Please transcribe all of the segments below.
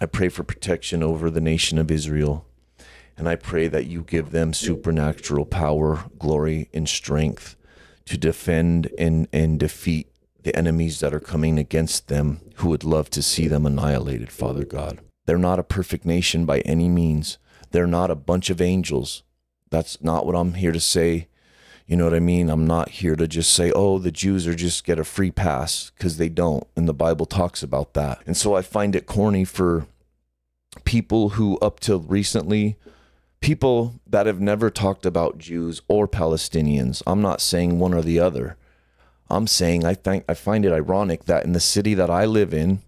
I pray for protection over the nation of Israel. And I pray that you give them supernatural power, glory, and strength to defend and, and defeat the enemies that are coming against them who would love to see them annihilated, Father God. They're not a perfect nation by any means. They're not a bunch of angels. That's not what I'm here to say. You know what I mean? I'm not here to just say, oh, the Jews are just get a free pass because they don't. And the Bible talks about that. And so I find it corny for people who, up till recently, people that have never talked about Jews or Palestinians. I'm not saying one or the other. I'm saying I think I find it ironic that in the city that I live in,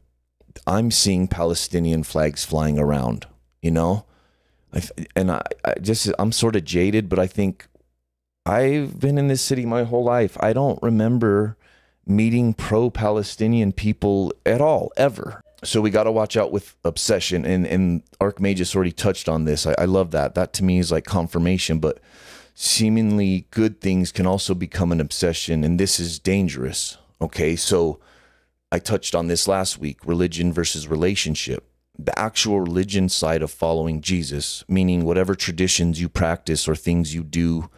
I'm seeing Palestinian flags flying around. You know, I, and I, I just I'm sort of jaded, but I think I've been in this city my whole life. I don't remember meeting pro Palestinian people at all, ever. So we got to watch out with obsession. And, and Archmagus already touched on this. I, I love that. That to me is like confirmation, but seemingly good things can also become an obsession. And this is dangerous. Okay. So I touched on this last week religion versus relationship the actual religion side of following Jesus, meaning whatever traditions you practice or things you do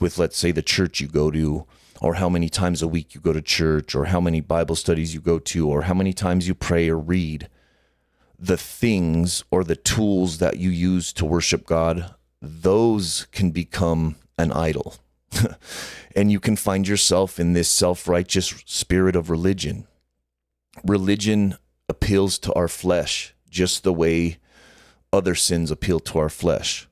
with, let's say, the church you go to, or how many times a week you go to church, or how many Bible studies you go to, or how many times you pray or read, the things or the tools that you use to worship God, those can become an idol. and you can find yourself in this self righteous spirit of religion. Religion appeals to our flesh just the way other sins appeal to our flesh.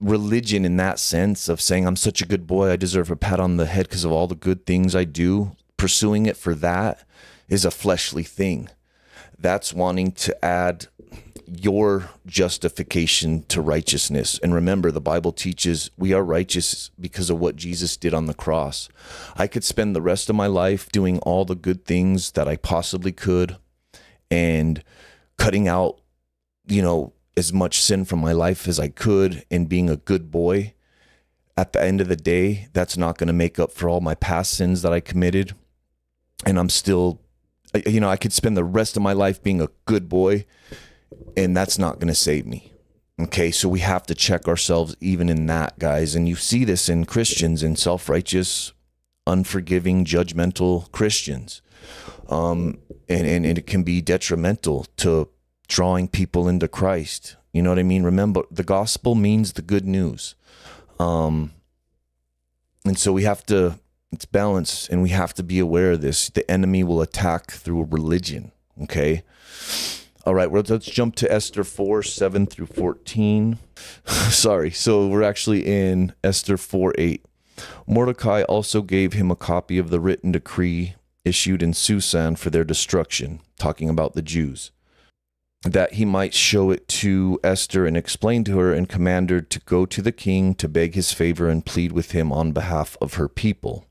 Religion, in that sense of saying, I'm such a good boy, I deserve a pat on the head because of all the good things I do, pursuing it for that is a fleshly thing. That's wanting to add your justification to righteousness. And remember, the Bible teaches we are righteous because of what Jesus did on the cross. I could spend the rest of my life doing all the good things that I possibly could, and cutting out, you know, as much sin from my life as I could and being a good boy. At the end of the day, that's not going to make up for all my past sins that I committed. And I'm still, you know, I could spend the rest of my life being a good boy, and that's not going to save me. Okay, so we have to check ourselves even in that, guys. And you see this in Christians, in self righteous, unforgiving, judgmental Christians um, and, and, and it can be detrimental to drawing people into Christ. You know what I mean? Remember, the gospel means the good news. Um, and so we have to, it's balance, and we have to be aware of this. The enemy will attack through a religion. Okay. All right, well, let's jump to Esther 4 7 through 14. Sorry. So we're actually in Esther 4 8. Mordecai also gave him a copy of the written decree issued in Susa for their destruction, talking about the Jews, that he might show it to Esther and explain to her and command her to go to the king to beg his favor and plead with him on behalf of her people.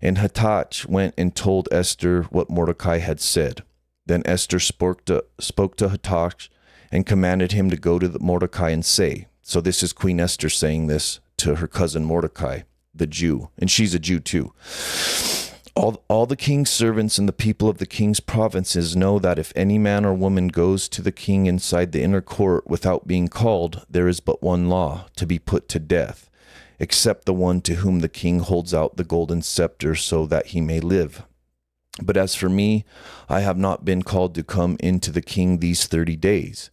And Hathach went and told Esther what Mordecai had said. Then Esther spoke to, spoke to Hathach and commanded him to go to Mordecai and say, So this is Queen Esther saying this to her cousin Mordecai, the Jew, and she's a Jew too. All, all the king's servants and the people of the king's provinces know that if any man or woman goes to the king inside the inner court without being called, there is but one law to be put to death, except the one to whom the king holds out the golden scepter so that he may live. But as for me, I have not been called to come into the king these thirty days.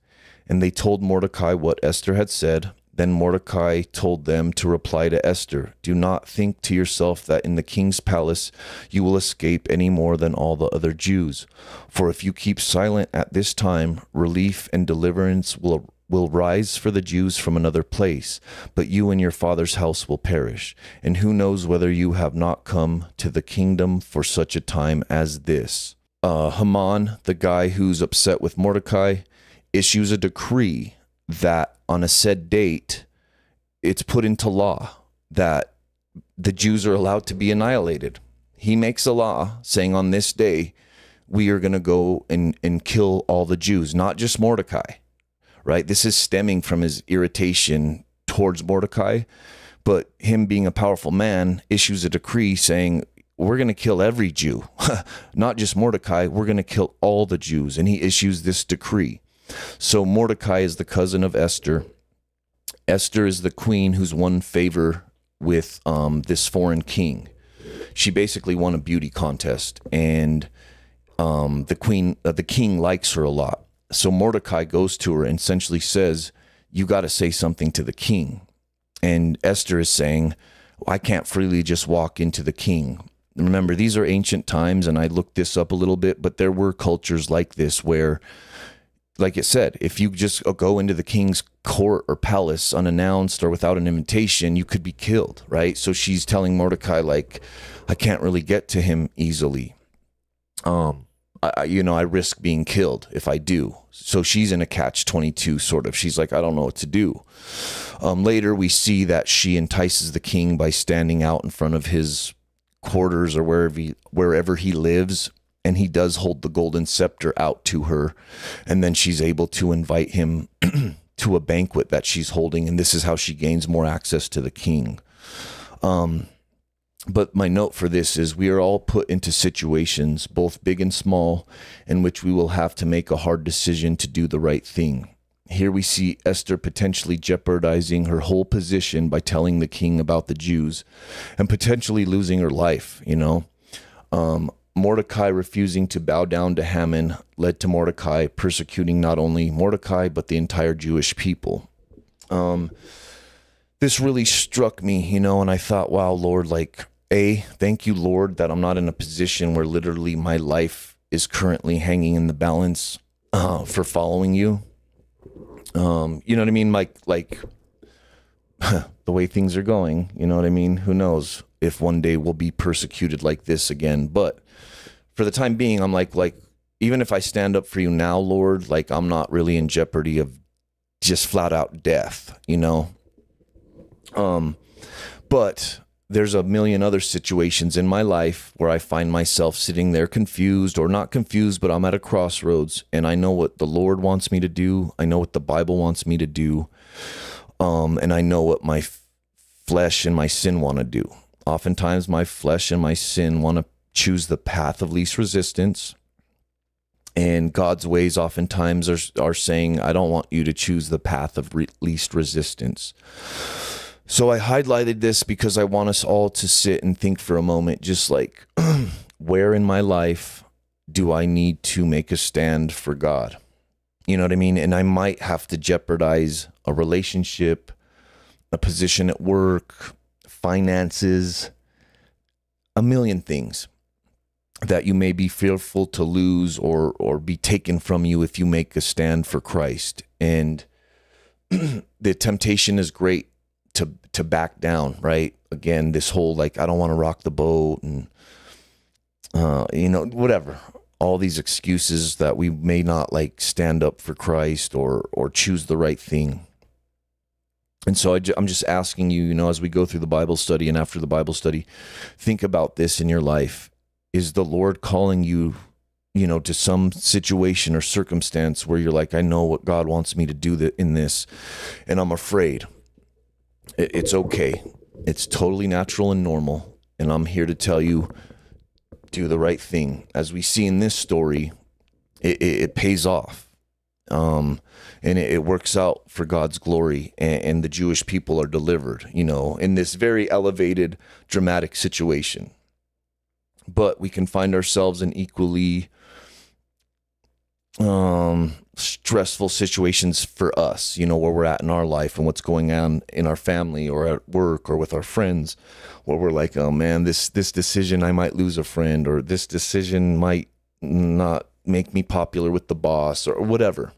And they told Mordecai what Esther had said, then Mordecai told them to reply to Esther Do not think to yourself that in the king's palace you will escape any more than all the other Jews. For if you keep silent at this time, relief and deliverance will, will rise for the Jews from another place, but you and your father's house will perish. And who knows whether you have not come to the kingdom for such a time as this? Uh, Haman, the guy who's upset with Mordecai, issues a decree that on a said date, it's put into law that the Jews are allowed to be annihilated. He makes a law saying on this day, we are going to go and, and kill all the Jews, not just Mordecai, right? This is stemming from his irritation towards Mordecai, but him being a powerful man issues a decree saying, we're going to kill every Jew, not just Mordecai. We're going to kill all the Jews. And he issues this decree. So Mordecai is the cousin of Esther. Esther is the queen who's won favor with um, this foreign king. She basically won a beauty contest, and um, the queen, uh, the king likes her a lot. So Mordecai goes to her and essentially says, "You got to say something to the king." And Esther is saying, I can't freely just walk into the king. Remember, these are ancient times, and I looked this up a little bit, but there were cultures like this where, like it said, if you just go into the king's court or palace unannounced or without an invitation, you could be killed, right? So she's telling Mordecai, like, I can't really get to him easily. Um, I, you know, I risk being killed if I do. So she's in a catch 22 sort of. She's like, I don't know what to do. Um, later, we see that she entices the king by standing out in front of his quarters or wherever he, wherever he lives. And he does hold the golden scepter out to her. And then she's able to invite him to a banquet that she's holding. And this is how she gains more access to the king. Um, but my note for this is we are all put into situations, both big and small, in which we will have to make a hard decision to do the right thing. Here we see Esther potentially jeopardizing her whole position by telling the king about the Jews and potentially losing her life, you know. Um, Mordecai refusing to bow down to Haman led to Mordecai persecuting not only Mordecai, but the entire Jewish people. Um, this really struck me, you know, and I thought, wow, Lord, like, A, thank you, Lord, that I'm not in a position where literally my life is currently hanging in the balance uh, for following you. Um, you know what I mean? Like, like the way things are going, you know what I mean? Who knows if one day we'll be persecuted like this again? But for the time being, I'm like, like, even if I stand up for you now, Lord, like, I'm not really in jeopardy of just flat out death, you know? Um, but there's a million other situations in my life where I find myself sitting there confused or not confused, but I'm at a crossroads and I know what the Lord wants me to do. I know what the Bible wants me to do. Um, and I know what my f- flesh and my sin want to do. Oftentimes, my flesh and my sin want to choose the path of least resistance. And God's ways oftentimes are, are saying, I don't want you to choose the path of re- least resistance. So I highlighted this because I want us all to sit and think for a moment, just like, where in my life do I need to make a stand for God? You know what I mean? And I might have to jeopardize a relationship, a position at work, finances, a million things that you may be fearful to lose or or be taken from you if you make a stand for Christ. And the temptation is great to to back down, right? Again, this whole like I don't want to rock the boat and uh, you know whatever. All these excuses that we may not like stand up for Christ or or choose the right thing. And so I, am just asking you, you know, as we go through the Bible study and after the Bible study, think about this in your life. Is the Lord calling you, you know, to some situation or circumstance where you're like, I know what God wants me to do in this, and I'm afraid it's okay. It's totally natural and normal. And I'm here to tell you do the right thing. As we see in this story, it, it, it pays off. Um, and it, it, works out for God's glory, and, and the Jewish people are delivered, you know, in this very elevated, dramatic situation. But we can find ourselves in equally um, stressful situations for us, you know, where we're at in our life and what's going on in our family or at work or with our friends, where we're like, oh man, this this decision I might lose a friend or this decision might not make me popular with the boss or whatever.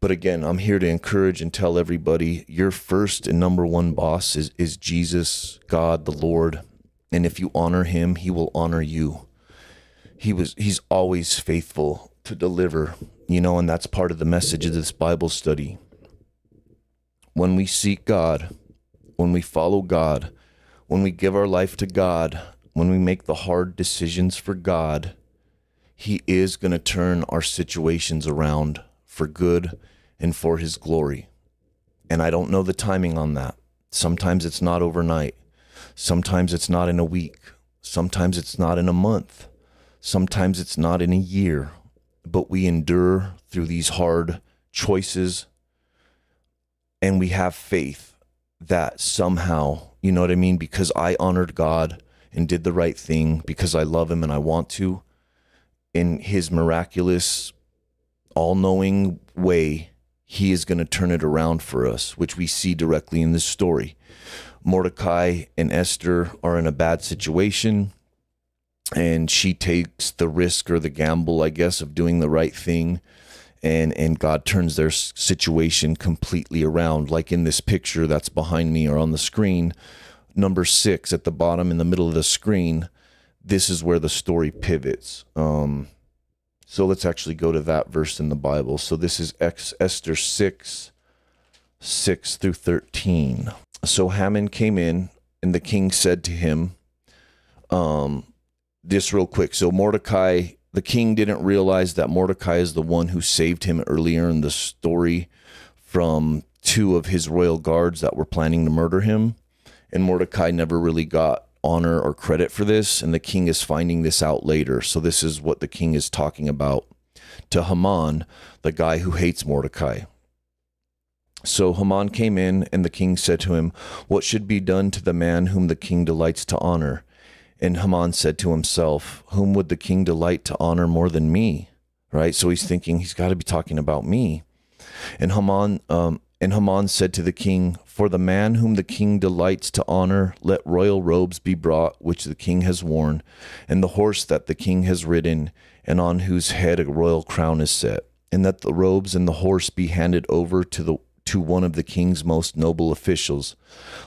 But again, I'm here to encourage and tell everybody your first and number one boss is is Jesus, God, the Lord. And if you honor him, he will honor you. He was he's always faithful to deliver, you know, and that's part of the message of this Bible study. When we seek God, when we follow God, when we give our life to God, when we make the hard decisions for God, He is going to turn our situations around for good and for His glory. And I don't know the timing on that. Sometimes it's not overnight, sometimes it's not in a week, Sometimes it's not in a month. Sometimes it's not in a year. But we endure through these hard choices and we have faith that somehow, you know what I mean? Because I honored God and did the right thing because I love Him and I want to, in His miraculous, all knowing way, He is going to turn it around for us, which we see directly in this story. Mordecai and Esther are in a bad situation, and she takes the risk or the gamble, I guess, of doing the right thing and and God turns their situation completely around. Like in this picture that's behind me or on the screen number 6 at the bottom in the middle of the screen this is where the story pivots. Um so let's actually go to that verse in the Bible. So this is Esther 6 6 through 13 so Haman came in and the king said to him um this real quick so Mordecai the king didn't realize that Mordecai is the one who saved him earlier in the story from two of his royal guards that were planning to murder him. And Mordecai never really got honor or credit for this. And the king is finding this out later. So, this is what the king is talking about to Haman, the guy who hates Mordecai. So Haman came in, and the king said to him, What should be done to the man whom the king delights to honor? And Haman said to himself, Whom would the king delight to honor more than me? Right? So he's thinking he's got to be talking about me. And Haman, um, and Haman said to the king, For the man whom the king delights to honor, let royal robes be brought, which the king has worn, and the horse that the king has ridden, and on whose head a royal crown is set, and that the robes and the horse be handed over to the to one of the king's most noble officials.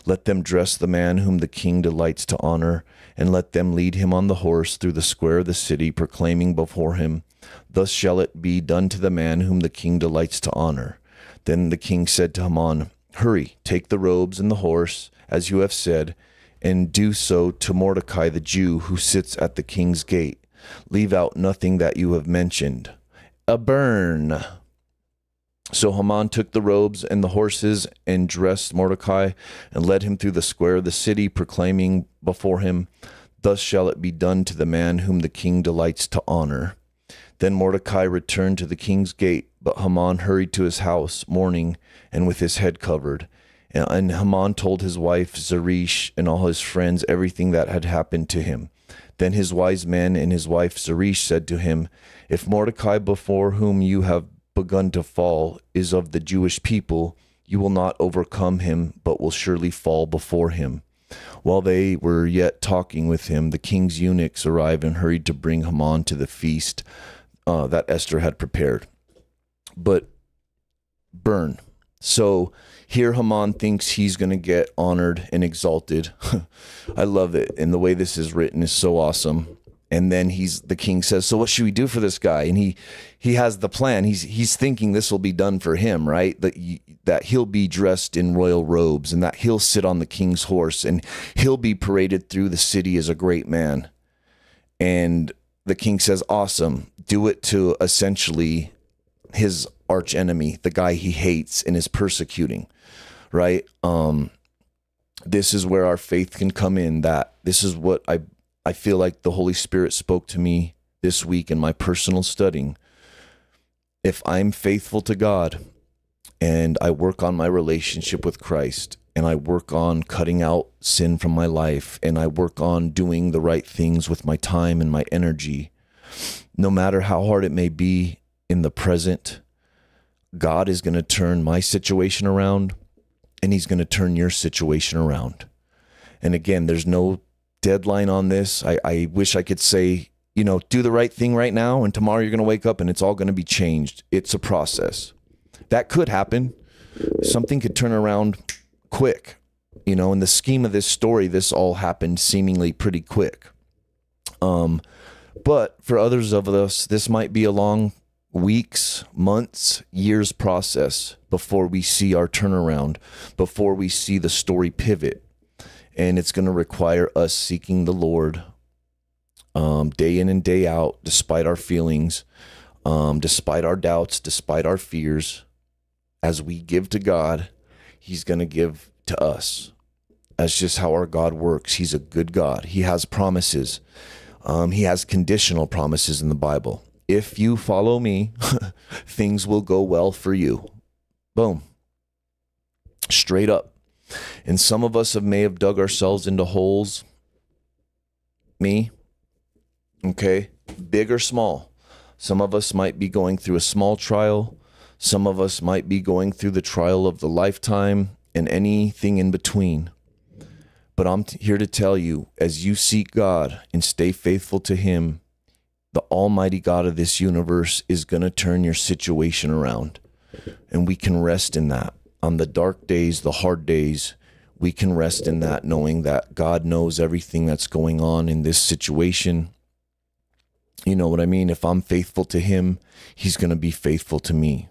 Let them dress the man whom the king delights to honor, and let them lead him on the horse through the square of the city, proclaiming before him, Thus shall it be done to the man whom the king delights to honor. Then the king said to Haman, Hurry, take the robes and the horse, as you have said, and do so to Mordecai the Jew who sits at the king's gate. Leave out nothing that you have mentioned. A burn. So Haman took the robes and the horses and dressed Mordecai and led him through the square of the city, proclaiming before him, Thus shall it be done to the man whom the king delights to honor. Then Mordecai returned to the king's gate, but Haman hurried to his house, mourning and with his head covered. And Haman told his wife Zeresh and all his friends everything that had happened to him. Then his wise men and his wife Zeresh said to him, If Mordecai, before whom you have begun to fall is of the Jewish people, you will not overcome him, but will surely fall before him. While they were yet talking with him, the king's eunuchs arrived and hurried to bring Haman to the feast uh, that Esther had prepared. But burn. So here Haman thinks he's going to get honored and exalted. I love it. And the way this is written is so awesome and then he's the king says so what should we do for this guy? And he he has the plan. He's he's thinking this will be done for him right? That that he'll be dressed in royal robes and that he'll sit on the king's horse and he'll be paraded through the city as a great man. And the king says awesome. Do it to essentially his arch enemy the guy he hates and is persecuting right? Um this is where our faith can come in that this is what i I feel like the Holy Spirit spoke to me this week in my personal studying. If I'm faithful to God and I work on my relationship with Christ and I work on cutting out sin from my life and I work on doing the right things with my time and my energy, no matter how hard it may be in the present, God is going to turn my situation around and He's going to turn your situation around. And again, there's no deadline on this. I, I wish I could say, you know, do the right thing right now, and tomorrow you're going to wake up and it's all going to be changed. It's a process. That could happen. Something could turn around quick. You know, in the scheme of this story, this all happened seemingly pretty quick. Um, but for others of us, this might be a long weeks, months, years process before we see our turnaround, before we see the story pivot and it's going to require us seeking the Lord um, day in and day out, despite our feelings, um, despite our doubts, despite our fears. As we give to God, He's going to give to us. That's just how our God works. He's a good God. He has promises. Um, he has conditional promises in the Bible. If you follow me, things will go well for you. Boom. Straight up. And some of us have, may have dug ourselves into holes. Me. Okay. Big or small. Some of us might be going through a small trial. Some of us might be going through the trial of the lifetime and anything in between. But I'm here to tell you as you seek God and stay faithful to Him, the Almighty God of this universe is going to turn your situation around. And we can rest in that. On the dark days, the hard days, we can rest in that, knowing that God knows everything that's going on in this situation. You know what I mean? If I'm faithful to Him, He's going to be faithful to me.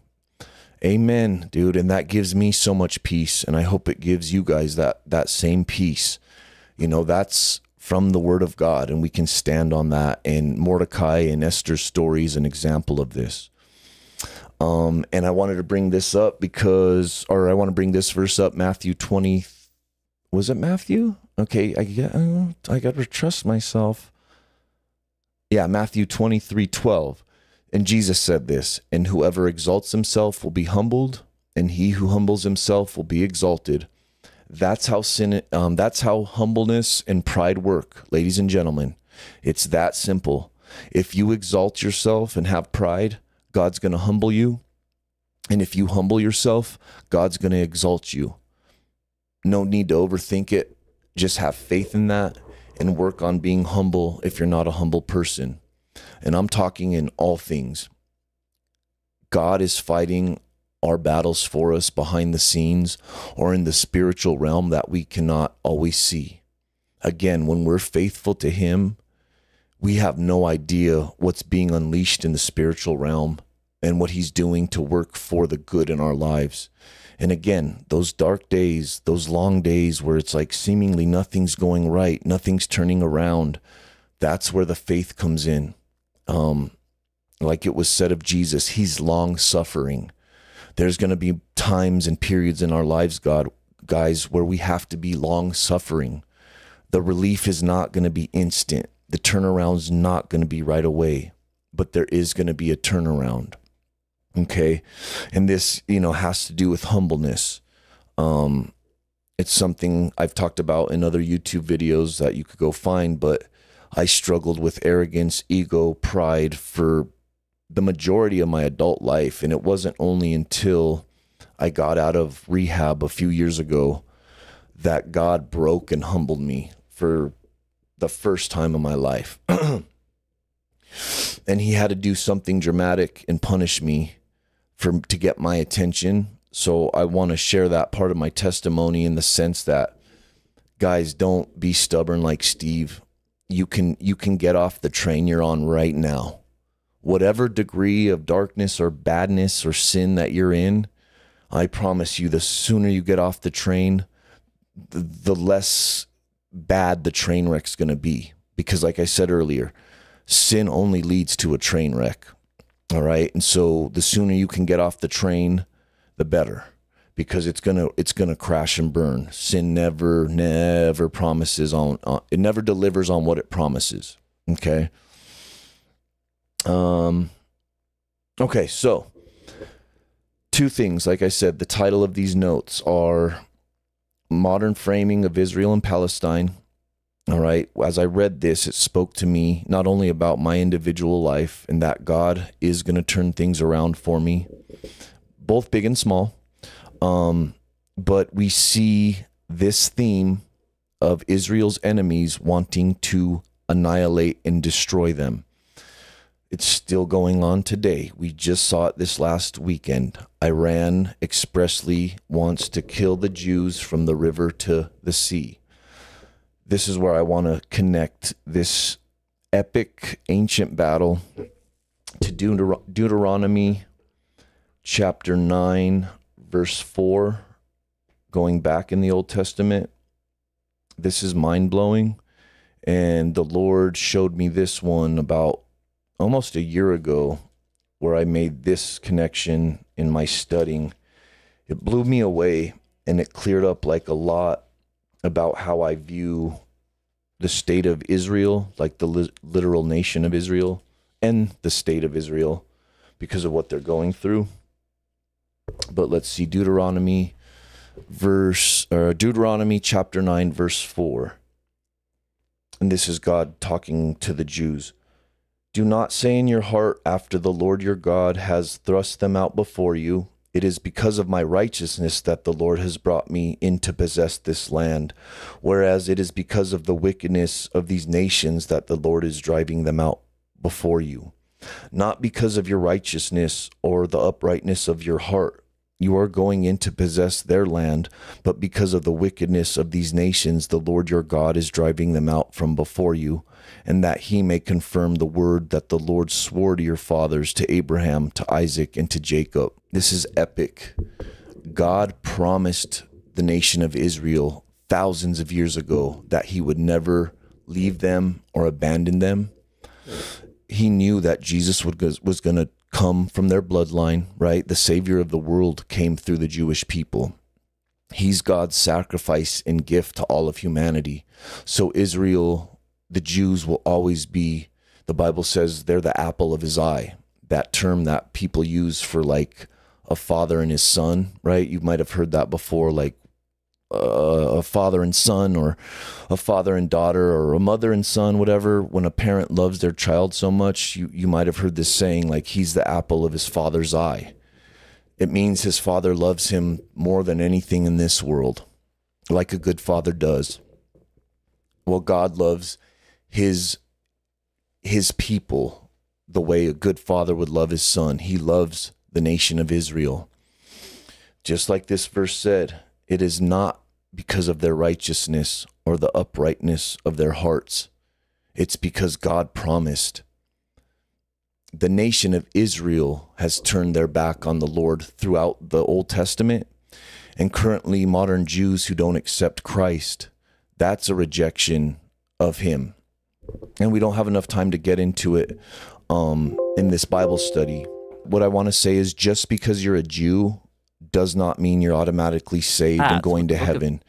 Amen, dude. And that gives me so much peace. And I hope it gives you guys that that same peace. You know, that's from the word of God, and we can stand on that. And Mordecai and Esther's story is an example of this. Um, and I wanted to bring this up because, or I want to bring this verse up, Matthew 20. Was it Matthew? Okay, I get, I got to trust myself. Yeah, Matthew 23 12. And Jesus said this, and whoever exalts himself will be humbled, and he who humbles himself will be exalted. That's how sin um, that's how humbleness and pride work, ladies and gentlemen. It's that simple. If you exalt yourself and have pride, God's going to humble you. And if you humble yourself, God's going to exalt you. No need to overthink it. Just have faith in that and work on being humble if you're not a humble person and I'm talking in all things. God is fighting our battles for us behind the scenes or in the spiritual realm that we cannot always see. Again, when we're faithful to Him, we have no idea what's being unleashed in the spiritual realm and what He's doing to work for the good in our lives. And again, those dark days, those long days where it's like seemingly nothing's going right, nothing's turning around, that's where the faith comes in um, like it was said of Jesus, he's long suffering. There's going to be times and periods in our lives, God, guys, where we have to be long suffering. The relief is not going to be instant. The turnaround's not going to be right away, but there is going to be a turnaround. Okay. And this, you know, has to do with humbleness. Um, it's something I've talked about in other YouTube videos that you could go find, but I struggled with arrogance, ego, pride for the majority of my adult life. And it wasn't only until I got out of rehab a few years ago that God broke and humbled me for the first time in my life. and he had to do something dramatic and punish me for to get my attention. So I want to share that part of my testimony in the sense that guys don't be stubborn like Steve you can you can get off the train you're on right now. Whatever degree of darkness or badness or sin that you're in, I promise you the sooner you get off the train, the, the less bad the train wreck's going to be because like I said earlier, sin only leads to a train wreck. All right? And so the sooner you can get off the train, the better because it's gonna it's gonna crash and burn. Sin never never promises on, on it never delivers on what it promises. Okay. Um. Okay, so two things. Like I said, the title of these notes are modern framing of Israel and Palestine. All right. As I read this, it spoke to me not only about my individual life and that God is going to turn things around for me, both big and small um, but we see this theme of Israel's enemies wanting to annihilate and destroy them. It's still going on today. We just saw it this last weekend. Iran expressly wants to kill the Jews from the river to the sea. This is where I want to connect this epic ancient battle to Deuter- Deuteronomy chapter 9, verse 4, going back in the Old Testament, this is mind blowing. And the Lord showed me this one about almost a year ago where I made this connection in my studying. It blew me away and it cleared up like a lot about how I view the state of Israel, like the li- literal nation of Israel, and the state of Israel because of what they're going through. But let's see Deuteronomy verse or Deuteronomy chapter 9 verse 4. And this is God talking to the Jews. Do not say in your heart after the Lord your God has thrust them out before you, it is because of my righteousness that the Lord has brought me in to possess this land, whereas it is because of the wickedness of these nations that the Lord is driving them out before you. Not because of your righteousness or the uprightness of your heart, you are going in to possess their land, but because of the wickedness of these nations, the Lord your God is driving them out from before you, and that he may confirm the word that the Lord swore to your fathers, to Abraham, to Isaac, and to Jacob. This is epic. God promised the nation of Israel thousands of years ago that he would never leave them or abandon them. He knew that Jesus would, was going to come from their bloodline, right? The Savior of the world came through the Jewish people. He's God's sacrifice and gift to all of humanity. So Israel the Jews will always be, the Bible says they're the apple of his eye. That term that people use for like a father and his son, right? You might have heard that before, like a father and son, or a father and daughter, or a mother and son, whatever. When a parent loves their child so much, you, you might have heard this saying, like, he's the apple of his father's eye. It means his father loves him more than anything in this world, like a good father does. Well, God loves his his people the way a good father would love his son. He loves the nation of Israel. Just like this verse said, it is not because of their righteousness or the uprightness of their hearts. It's because God promised. The nation of Israel has turned their back on the Lord throughout the Old Testament. And currently, modern Jews who don't accept Christ, that's a rejection of Him and we don't have enough time to get into it um, in this Bible study. What I want to say is just because you're a Jew does not mean you're automatically saved ah, and going to heaven.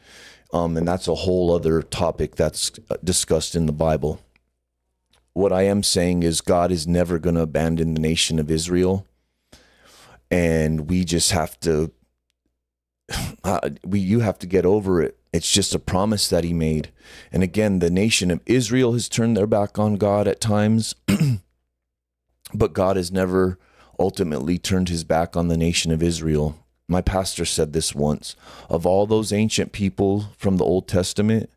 Um, and that's a whole other topic that's uh, discussed in the Bible. What I am saying is God is never going to abandon the nation of Israel. And we just have to, uh, we, you have to get over it it's just a promise that he made. And again, the nation of Israel has turned their back on God at times, but God has never ultimately turned his back on the nation of Israel. My pastor said this once of all those ancient people from the Old Testament,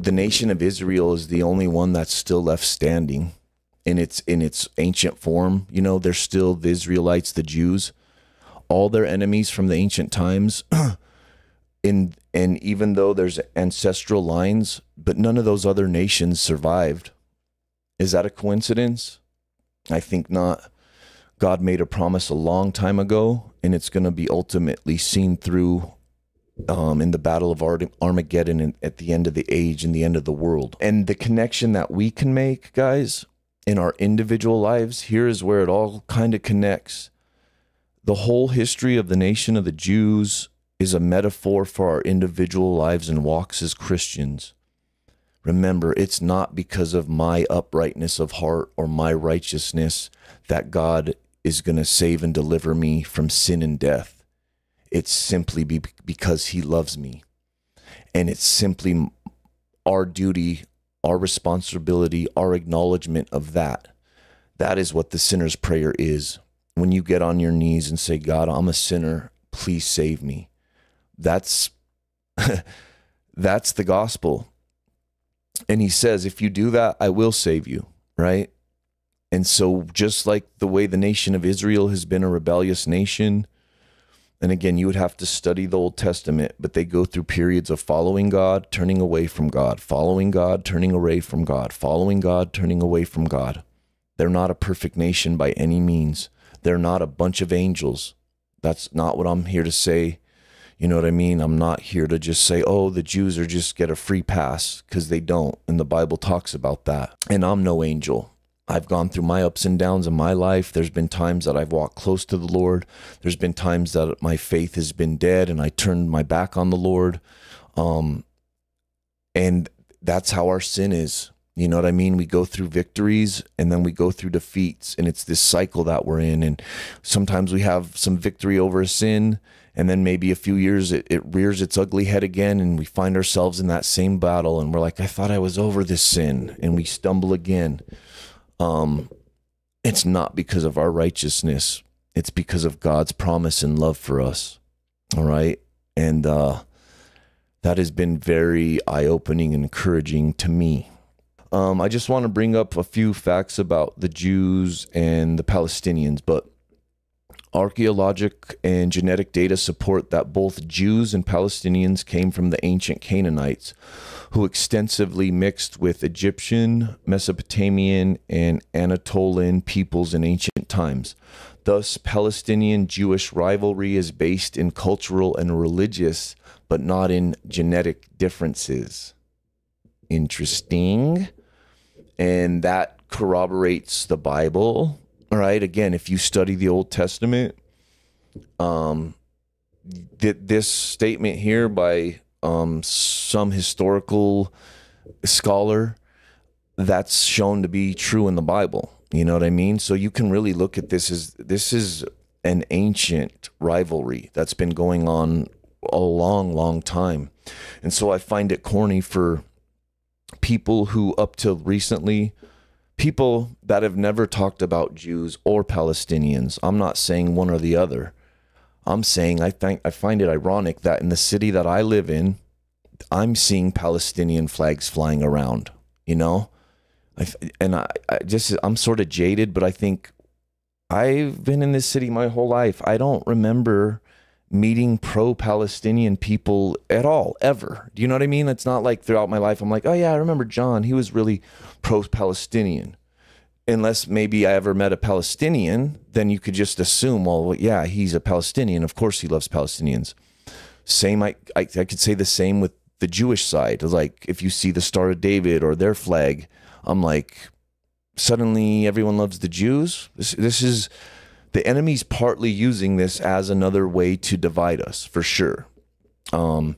the nation of Israel is the only one that's still left standing in its in its ancient form. You know, they're still the Israelites, the Jews. All their enemies from the ancient times in and even though there's ancestral lines, but none of those other nations survived. Is that a coincidence? I think not. God made a promise a long time ago, and it's going to be ultimately seen through um, in the Battle of Armageddon at the end of the age and the end of the world. And the connection that we can make, guys, in our individual lives, here is where it all kind of connects. The whole history of the nation of the Jews, is a metaphor for our individual lives and walks as Christians. Remember, it's not because of my uprightness of heart or my righteousness that God is going to save and deliver me from sin and death. It's simply be because He loves me. And it's simply our duty, our responsibility, our acknowledgement of that. That is what the sinner's prayer is. When you get on your knees and say, God, I'm a sinner, please save me that's that's the gospel. And he says, if you do that, I will save you, right? And so just like the way the nation of Israel has been a rebellious nation, and again, you would have to study the Old Testament, but they go through periods of following God, turning away from God, following God, turning away from God, following God, turning away from God. They're not a perfect nation by any means. They're not a bunch of angels. That's not what I'm here to say. You know what I mean? I'm not here to just say, oh, the Jews are just get a free pass because they don't. And the Bible talks about that. And I'm no angel. I've gone through my ups and downs in my life. There's been times that I've walked close to the Lord. There's been times that my faith has been dead and I turned my back on the Lord. Um, and that's how our sin is. You know what I mean? We go through victories and then we go through defeats, and it's this cycle that we're in. And sometimes we have some victory over a sin, and then maybe a few years it, it rears its ugly head again, and we find ourselves in that same battle, and we're like, I thought I was over this sin, and we stumble again. Um, it's not because of our righteousness, it's because of God's promise and love for us. All right. And uh, that has been very eye opening and encouraging to me. Um, I just want to bring up a few facts about the Jews and the Palestinians, but archaeologic and genetic data support that both Jews and Palestinians came from the ancient Canaanites, who extensively mixed with Egyptian, Mesopotamian, and Anatolian peoples in ancient times. Thus, Palestinian Jewish rivalry is based in cultural and religious, but not in genetic differences. Interesting and that corroborates the Bible. All right. Again, if you study the Old Testament, um, th- this statement here by um, some historical scholar that's shown to be true in the Bible. You know what I mean? So you can really look at this as this is an ancient rivalry that's been going on a long, long time. And so I find it corny for people who, up till recently, people that have never talked about Jews or Palestinians. I'm not saying one or the other. I'm saying I think I find it ironic that in the city that I live in, I'm seeing Palestinian flags flying around. You know, I, and I, I just I'm sort of jaded, but I think I've been in this city my whole life. I don't remember meeting pro Palestinian people at all, ever. Do you know what I mean? It's not like throughout my life, I'm like, oh, yeah, I remember John. He was really pro Palestinian. Unless maybe I ever met a Palestinian, then you could just assume, well, yeah, he's a Palestinian. Of course he loves Palestinians. Same, I, I, I could say the same with the Jewish side. Like if you see the Star of David or their flag, I'm like, suddenly everyone loves the Jews. This, this is the enemy's partly using this as another way to divide us for sure. Um,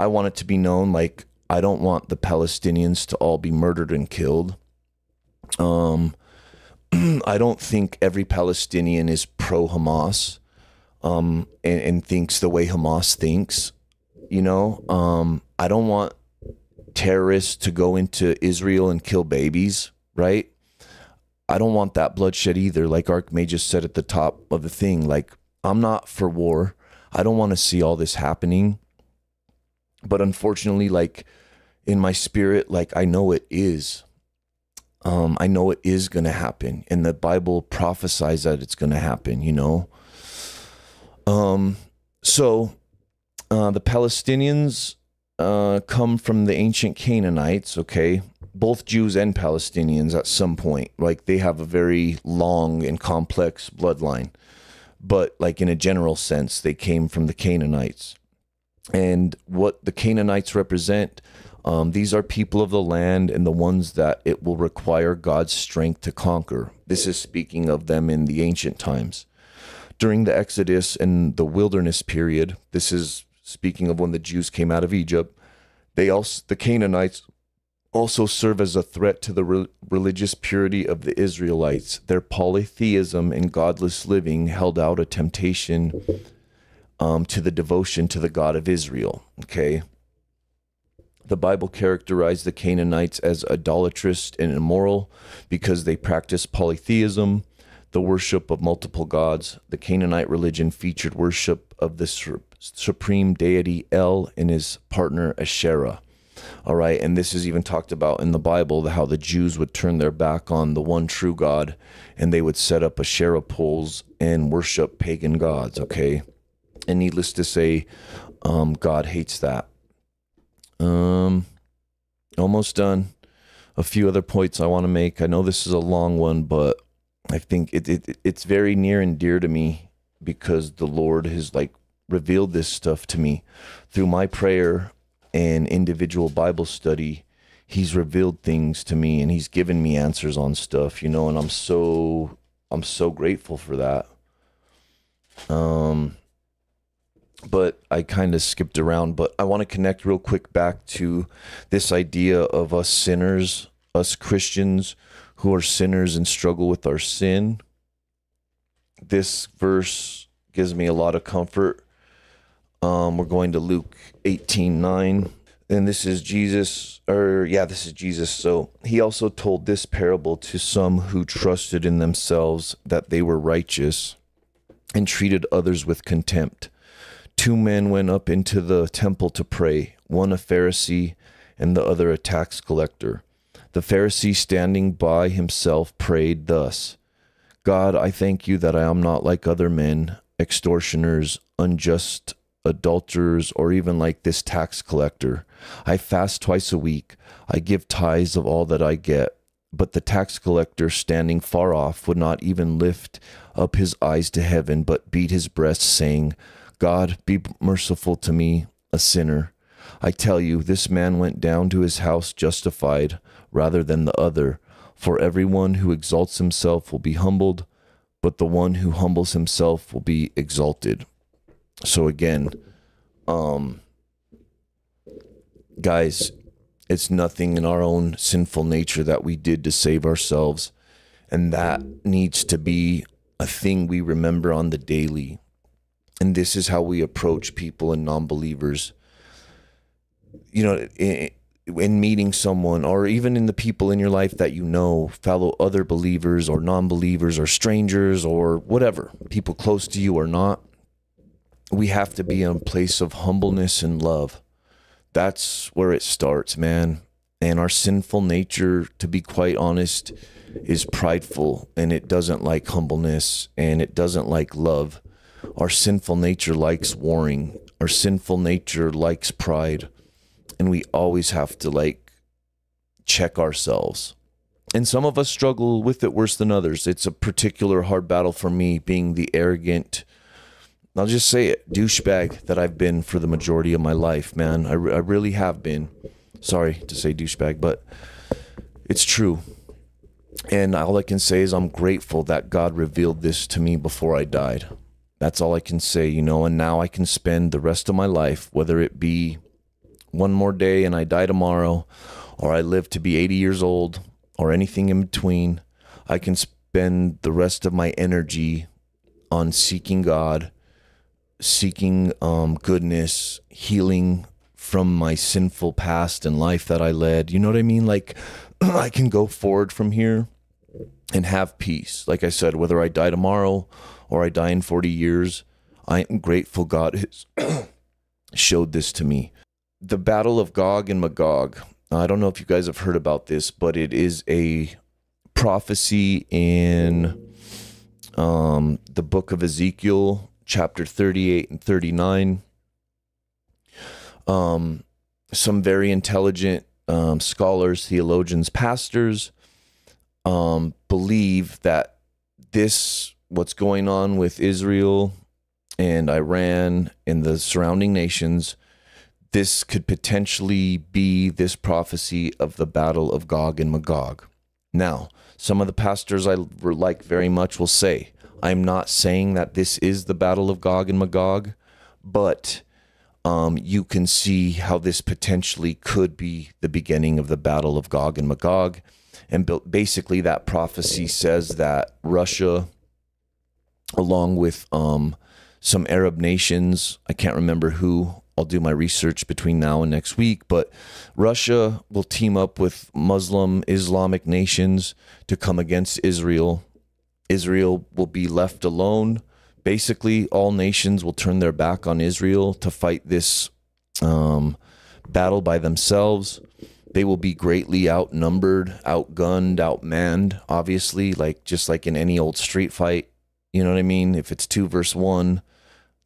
I want it to be known like I don't want the Palestinians to all be murdered and killed. Um, I don't think every Palestinian is pro Hamas um, and, and, thinks the way Hamas thinks. You know, um, I don't want terrorists to go into Israel and kill babies, right? I don't want that bloodshed either. Like just said at the top of the thing, like I'm not for war. I don't want to see all this happening. But unfortunately, like in my spirit, like I know it is. Um, I know it is gonna happen. And the Bible prophesies that it's gonna happen, you know. Um, so uh, the Palestinians uh, come from the ancient Canaanites, okay? Both Jews and Palestinians at some point. Like they have a very long and complex bloodline. But like in a general sense, they came from the Canaanites. And what the Canaanites represent, um, these are people of the land and the ones that it will require God's strength to conquer. This is speaking of them in the ancient times. During the Exodus and the wilderness period, this is speaking of when the Jews came out of Egypt, they also the Canaanites also serve as a threat to the re- religious purity of the Israelites. Their polytheism and godless living held out a temptation um, to the devotion to the God of Israel. Okay. The Bible characterized the Canaanites as idolatrous and immoral because they practiced polytheism, the worship of multiple gods. The Canaanite religion featured worship of the su- supreme deity El and his partner Asherah. All right. And this is even talked about in the Bible how the Jews would turn their back on the one true God and they would set up a Asherah poles and worship pagan gods. Okay. And needless to say, um, God hates that. Um, almost done. A few other points I want to make. I know this is a long one, but I think it, it it's very near and dear to me because the Lord has like revealed this stuff to me through my prayer and individual Bible study, he's revealed things to me and he's given me answers on stuff, you know, and I'm so I'm so grateful for that. Um but I kind of skipped around. But I want to connect real quick back to this idea of us sinners, us Christians who are sinners and struggle with our sin. This verse gives me a lot of comfort. Um, we're going to Luke 18 9. And this is Jesus, or yeah, this is Jesus. So he also told this parable to some who trusted in themselves that they were righteous and treated others with contempt. Two men went up into the temple to pray, one a Pharisee and the other a tax collector. The Pharisee, standing by himself, prayed thus God, I thank you that I am not like other men, extortioners, unjust adulterers, or even like this tax collector. I fast twice a week. I give tithes of all that I get. But the tax collector, standing far off, would not even lift up his eyes to heaven, but beat his breast, saying, God, be merciful to me, a sinner. I tell you, this man went down to his house justified rather than the other. For everyone who exalts himself will be humbled, but the one who humbles himself will be exalted. So again, um, guys, it's nothing in our own sinful nature that we did to save ourselves. And that needs to be a thing we remember on the daily. And this is how we approach people and non believers. You know, in, in meeting someone, or even in the people in your life that you know, fellow other believers or non believers or strangers or whatever, people close to you or not, we have to be in a place of humbleness and love that's where it starts, man. And our sinful nature, to be quite honest, is prideful and it doesn't like humbleness and it doesn't like love. Our sinful nature likes warring. Our sinful nature likes pride. And we always have to like check ourselves. And some of us struggle with it worse than others. It's a particular hard battle for me being the arrogant, I'll just say it, douchebag that I've been for the majority of my life, man. I, re- I really have been. Sorry to say douchebag, but it's true. And all I can say is I'm grateful that God revealed this to me before I died. That's all I can say, you know. And now I can spend the rest of my life, whether it be one more day and I die tomorrow, or I live to be 80 years old, or anything in between, I can spend the rest of my energy on seeking God seeking um, goodness, healing from my sinful past and life that I led. You know what I mean? Like, I can go forward from here and have peace. Like I said, whether I die tomorrow or I die in 40 years, I am grateful God has showed this to me. The Battle of Gog and Magog. I don't know if you guys have heard about this, but it is a prophecy in um, the book of Ezekiel, chapter 38 and 39. Um, some very intelligent um, scholars, theologians, pastors um, believe that this, what's going on with Israel and Iran and the surrounding nations, this could potentially be this prophecy of the battle of Gog and Magog. Now, some of the pastors I like very much will say, I'm not saying that this is the Battle of Gog and Magog, but um, you can see how this potentially could be the beginning of the Battle of Gog and Magog. And basically, that prophecy says that Russia, along with um, some Arab nations, I can't remember who, I'll do my research between now and next week. But Russia will team up with Muslim Islamic nations to come against Israel Israel will be left alone. Basically, all nations will turn their back on Israel to fight this um, battle by themselves. They will be greatly outnumbered, outgunned, outmanned, obviously, like just like in any old street fight. You know what I mean? If it's two versus one,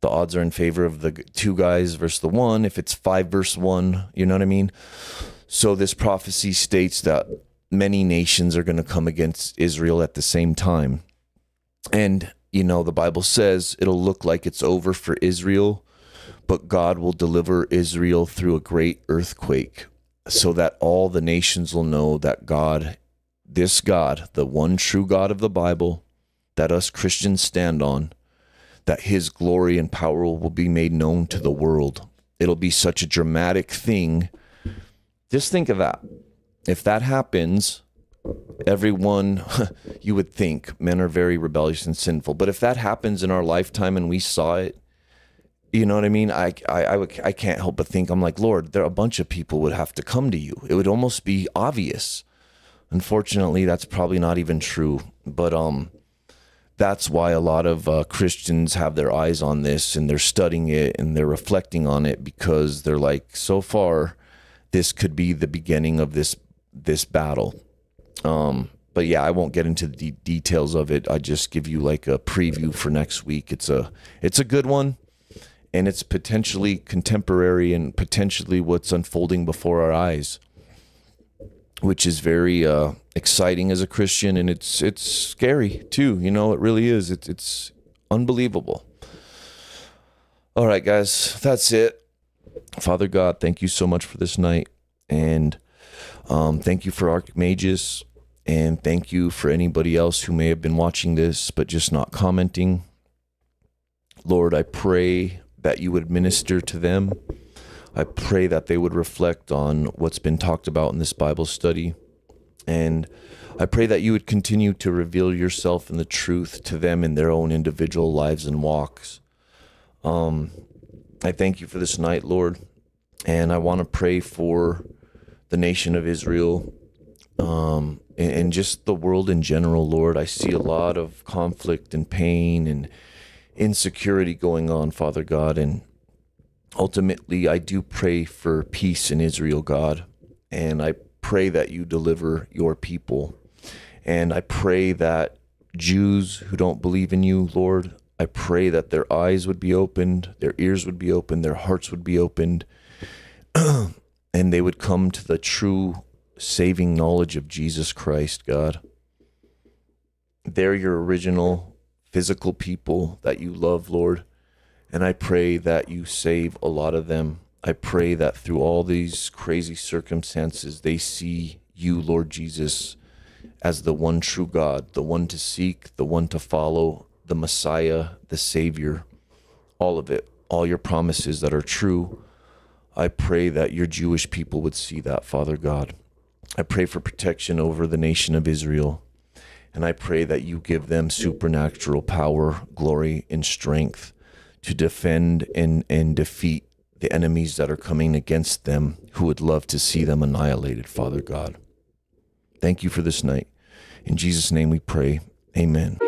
the odds are in favor of the two guys versus the one. If it's five versus one, you know what I mean? So this prophecy states that many nations are going to come against Israel at the same time. And, you know, the Bible says it'll look like it's over for Israel, but God will deliver Israel through a great earthquake so that all the nations will know that God, this God, the one true God of the Bible that us Christians stand on, that his glory and power will be made known to the world. It'll be such a dramatic thing. Just think of that. If that happens, everyone, you would think men are very rebellious and sinful. But if that happens in our lifetime and we saw it, you know what I mean? I, I, I, would, I can't help but think, I'm like, Lord, there are a bunch of people would have to come to you. It would almost be obvious. Unfortunately, that's probably not even true. But, um, that's why a lot of uh, Christians have their eyes on this and they're studying it and they're reflecting on it because they're like, so far, this could be the beginning of this this battle. Um, but yeah, I won't get into the details of it. I just give you like a preview for next week. It's a it's a good one, and it's potentially contemporary and potentially what's unfolding before our eyes which is very uh, exciting as a Christian, and it's it's scary too. You know, it really is. It's it's unbelievable. All right, guys, that's it. Father God, thank you so much for this night, and um, thank you for Archmagus, and thank you for anybody else who may have been watching this but just not commenting. Lord, I pray that you would minister to them I pray that they would reflect on what's been talked about in this Bible study. And I pray that you would continue to reveal yourself and the truth to them in their own individual lives and walks. Um, I thank you for this night, Lord. And I want to pray for the nation of Israel um, and, and just the world in general, Lord. I see a lot of conflict and pain and insecurity going on, Father God. And ultimately, I do pray for peace in Israel, God, and I pray that you deliver your people. And I pray that Jews who don't believe in you, Lord, I pray that their eyes would be opened, their ears would be opened, their hearts would be opened, and they would come to the true saving knowledge of Jesus Christ, God. They're your original physical people that you love, Lord. And I pray that you save a lot of them. I pray that through all these crazy circumstances, they see you, Lord Jesus, as the one true God, the one to seek, the one to follow, the Messiah, the Savior, all of it, all your promises that are true. I pray that your Jewish people would see that, Father God. I pray for protection over the nation of Israel. And I pray that you give them supernatural power, glory, and strength to defend and, and defeat the enemies that are coming against them who would love to see them annihilated, Father God. Thank you for this night. In Jesus' name we pray. Amen.